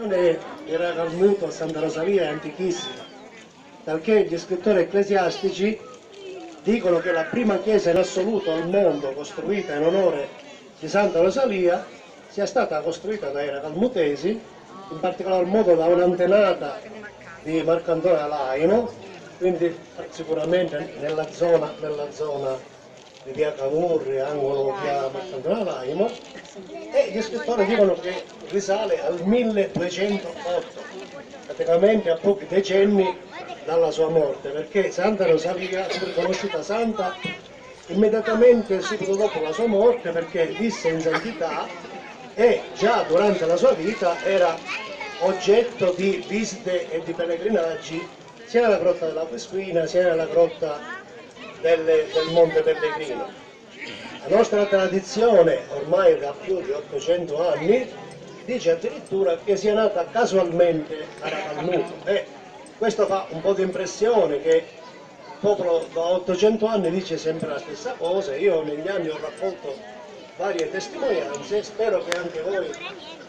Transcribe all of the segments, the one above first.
era Calmuto a Santa Rosalia è antichissima, perché gli scrittori ecclesiastici dicono che la prima chiesa in assoluto al mondo costruita in onore di Santa Rosalia sia stata costruita dai Calmutesi, in particolar modo da un'antenata di Marcantonio Laino, quindi sicuramente nella zona, nella zona di via Cavour, angolo via Marcantonio Laino, e gli scrittori dicono che risale al 1208, praticamente a pochi decenni dalla sua morte, perché Santa Rosalia fu riconosciuta santa immediatamente subito dopo la sua morte perché visse in santità e già durante la sua vita era oggetto di visite e di pellegrinaggi sia nella grotta della Pesquina sia nella grotta del, del Monte Pellegrino. La nostra tradizione, ormai da più di 800 anni, dice addirittura che sia nata casualmente a Racalmuto. E questo fa un po' di impressione che il popolo da 800 anni dice sempre la stessa cosa. Io negli anni ho raccolto varie testimonianze, spero che anche voi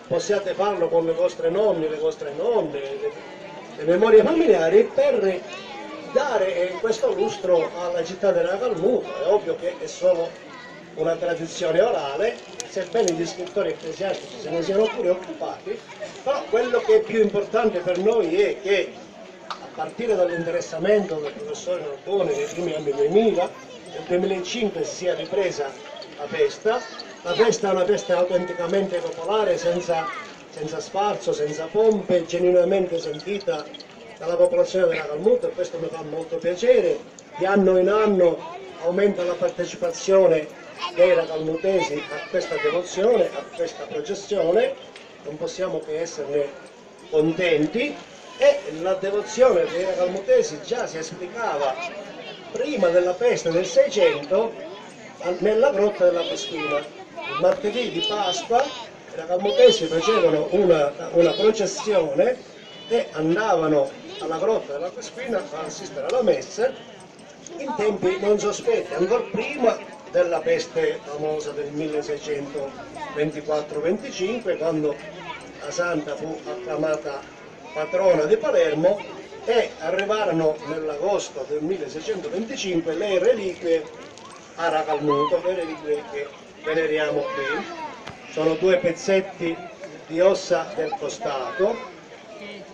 possiate farlo con le vostre nonni, le vostre nonne, le, le memorie familiari per dare questo lustro alla città della Calmuto. È ovvio che è solo una tradizione orale, sebbene gli scrittori ecclesiastici se ne siano pure occupati, però quello che è più importante per noi è che a partire dall'interessamento del professore Nardone nei primi anni 2000, nel 2005 si sia ripresa la festa, la festa è una festa autenticamente popolare, senza, senza sfarzo, senza pompe, genuinamente sentita dalla popolazione della Calmuta e questo mi fa molto piacere, di anno in anno aumenta la partecipazione dei calmutesi a questa devozione, a questa processione, non possiamo che esserne contenti. E la devozione dei calmutesi già si esplicava prima della festa del 600 nella grotta della Pesquina. Il martedì di Pasqua i calmutesi facevano una, una processione e andavano alla grotta della Pesquina a assistere alla messa in tempi non sospetti, ancora prima della peste famosa del 1624-25 quando la santa fu acclamata patrona di Palermo e arrivarono nell'agosto del 1625 le reliquie a Racalmuto, le reliquie che veneriamo qui. Sono due pezzetti di ossa del costato.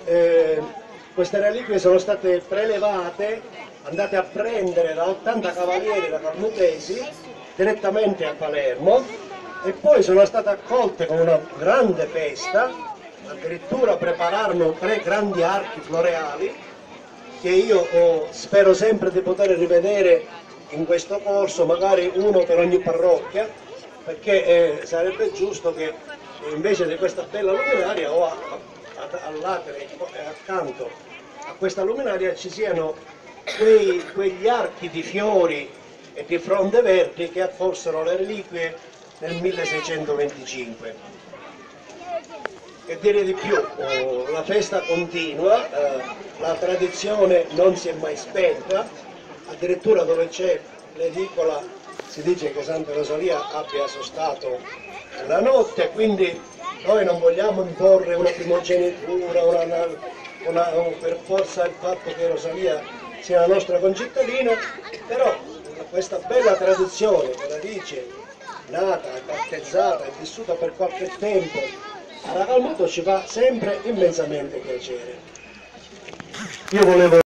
Eh, queste reliquie sono state prelevate andate a prendere da 80 cavalieri da Carmutesi direttamente a Palermo e poi sono state accolte con una grande festa, addirittura prepararono tre grandi archi floreali che io oh, spero sempre di poter rivedere in questo corso, magari uno per ogni parrocchia, perché eh, sarebbe giusto che invece di questa bella luminaria o all'atere accanto a questa luminaria ci siano quei, quegli archi di fiori e di fronde verdi che affossero le reliquie nel 1625. E dire di più, oh, la festa continua, eh, la tradizione non si è mai spenta, addirittura dove c'è l'edicola si dice che Santa Rosalia abbia sostato la notte, quindi noi non vogliamo imporre una primogenitura, una, una, una, per forza il fatto che Rosalia sia la nostra concittadina, però questa bella tradizione che la dice nata, battezzata e vissuta per qualche tempo a Racalmuto ci fa sempre immensamente piacere. Io volevo